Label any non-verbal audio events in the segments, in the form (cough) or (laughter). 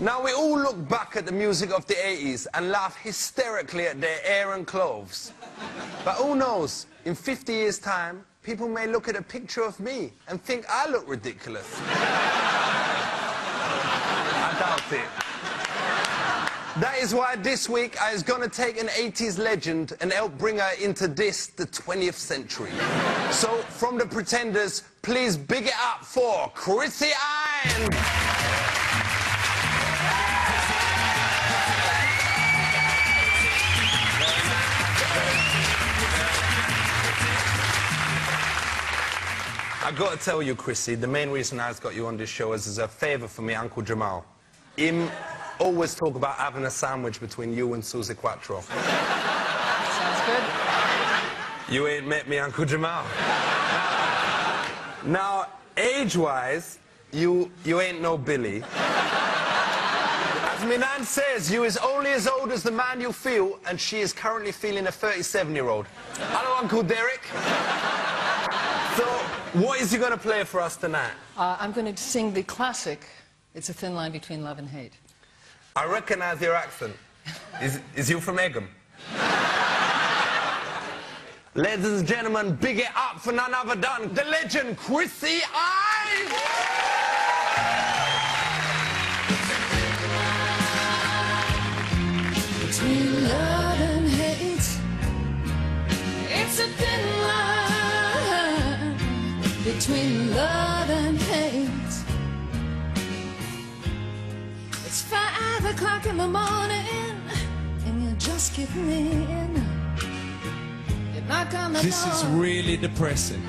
Now, we all look back at the music of the 80s and laugh hysterically at their hair and clothes. But who knows, in 50 years' time, people may look at a picture of me and think I look ridiculous. I doubt it. That is why this week I was gonna take an 80s legend and help bring her into this, the 20th century. So, from the Pretenders, please big it up for Chrissie Hynde! I got to tell you, Chrissie, the main reason I've got you on this show is as a favour for me, Uncle Jamal. Him always talk about having a sandwich between you and Suzi Quatro. (laughs) Sounds good. You ain't met me, Uncle Jamal. now, age-wise, you you ain't no Billy. As my nan says, you is only as old as the man you feel, and she is currently feeling a 37-year-old. Hello, Uncle Derek. What is he going to play for us tonight? Uh, I'm going to sing the classic, It's a Thin Line Between Love and Hate. I recognize your accent. Is, is you from Egham? Ladies and gentlemen, big it up for none other than the legend, Chrissie Hynde! Between love and hate, it's five o'clock in the morning, and you're just in. You knock on the This door. is really depressing.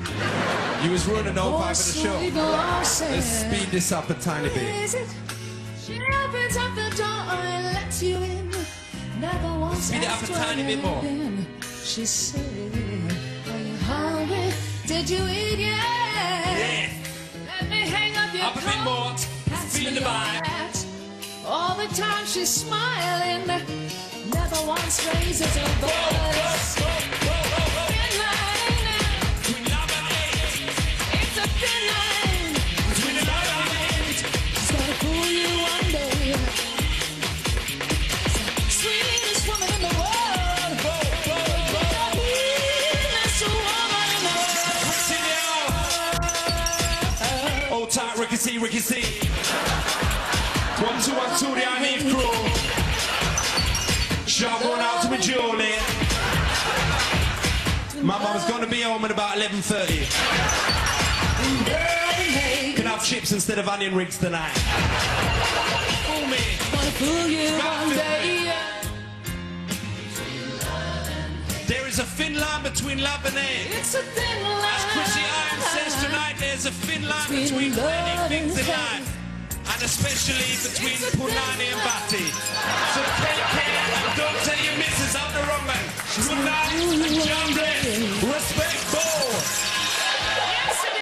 You was running over Oh, over the show. sweet Lord, say, Let's speed this up a tiny bit. She opens up the door and lets you in. Never once Speed it up a tiny bit more. She said, Are you hungry? Did you eat yet? Up a bit more. Feeling the vibe. All the time she's smiling. Never once raises her voice. Tight, Ricky C, Ricky C. One, two, one, two, the I need crew. Shout going out to me, Julie. My mum's gonna be home at about 11.30. Can have chips instead of onion rings tonight. Fool me. Gonna fool you one day. There is a thin line between love and hate. It's a thin line. As Chrissie Hynde says there's a thin line between Between many things in and life, and especially between Punani and. Bati. So KK